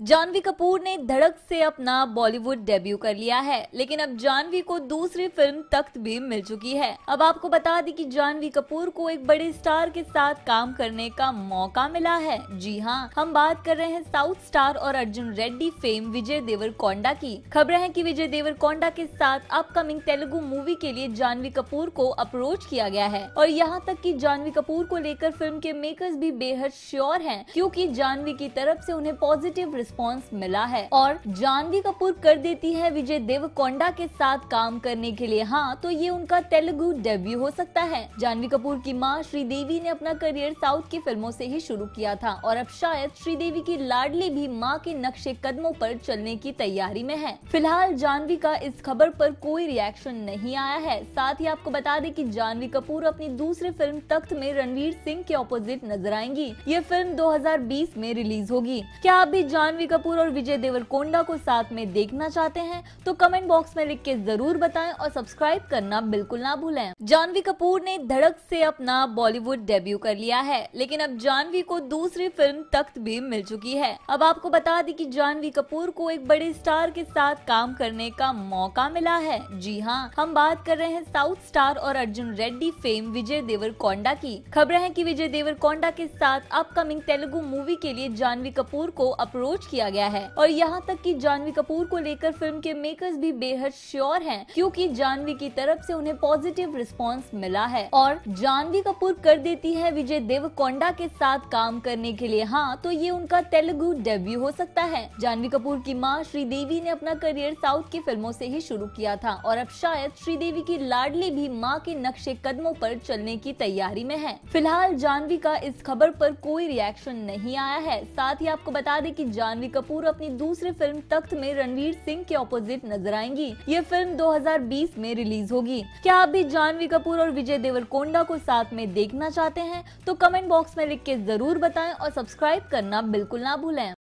जानवी कपूर ने धड़क से अपना बॉलीवुड डेब्यू कर लिया है, लेकिन अब जानवी को दूसरी फ़िल्म तख्त भी मिल चुकी है। अब आपको बता दें कि जानवी कपूर को एक बड़े स्टार के साथ काम करने का मौका मिला है। जी हाँ हम बात कर रहे हैं साउथ स्टार और अर्जुन रेड्डी फेम विजय देवर कोंडा की। खबर है कि विजय देवर कोंडा के साथ अपकमिंग तेलुगु मूवी के लिए जानवी कपूर को अप्रोच किया गया है। और यहाँ तक की जानवी कपूर को लेकर फ़िल्म के मेकर्स भी बेहद श्योर है, क्यूँकी जानवी की तरफ़ ऐसी उन्हें पॉजिटिव रिस्पांस मिला है। और जानवी कपूर कर देती है विजय देवकोंडा के साथ काम करने के लिए। हाँ तो ये उनका तेलुगु डेब्यू हो सकता है। जानवी कपूर की माँ श्रीदेवी ने अपना करियर साउथ की फ़िल्मों से ही शुरू किया था। और अब शायद श्रीदेवी की लाडली भी माँ के नक्शे कदमों पर चलने की तैयारी में है। फ़िलहाल जानवी का इस खबर पर कोई रिएक्शन नहीं आया है। साथ ही आपको बता दें कि जानवी कपूर अपनी दूसरी फ़िल्म तख्त में रणवीर सिंह के ऑपोजिट नज़र आएँगी। ये फ़िल्म 2020 में रिलीज़ होगी। क्या आप भी जानवी जानवी कपूर और विजय देवरकोंडा को साथ में देखना चाहते हैं तो कमेंट बॉक्स में लिख के ज़रूर बताएँ और सब्सक्राइब करना बिल्कुल ना भूलें। जानवी कपूर ने धड़क से अपना बॉलीवुड डेब्यू कर लिया है, लेकिन अब जानवी को दूसरी फ़िल्म तख्त भी मिल चुकी है। अब आपको बता दें की जानवी कपूर को एक बड़े स्टार के साथ काम करने का मौका मिला है। जी हाँ हम बात कर रहे हैं साउथ स्टार और अर्जुन रेड्डी फेम विजय देवर कोंडा की। खबरें है की विजय देवर कोंडा के साथ अपकमिंग तेलुगु मूवी के लिए जानवी कपूर को अप्रोच किया गया है। और यहाँ तक कि जानवी कपूर को लेकर फ़िल्म के मेकर्स भी बेहद श्योर हैं, क्योंकि जानवी की तरफ़ से उन्हें पॉजिटिव रिस्पांस मिला है। और जानवी कपूर कर देती है विजय देवकोंडा के साथ काम करने के लिए। हाँ तो ये उनका तेलुगु डेब्यू हो सकता है। जानवी कपूर की माँ श्रीदेवी ने अपना करियर साउथ की फ़िल्मों से ही शुरू किया था। और अब शायद श्रीदेवी की लाडली भी माँ के नक्शे कदमों पर चलने की तैयारी में है। फ़िलहाल जानवी का इस खबर पर कोई रिएक्शन नहीं आया है। साथ ही आपको बता दें कि जानवी जानवी कपूर अपनी दूसरी फ़िल्म तख्त में रणवीर सिंह के ऑपोजिट नज़र आएँगी। ये फ़िल्म 2020 में रिलीज़ होगी। क्या आप भी जानवी कपूर और विजय देवरकोंडा को साथ में देखना चाहते हैं तो कमेंट बॉक्स में लिख के ज़रूर बताएँ और सब्सक्राइब करना बिल्कुल ना भूलें।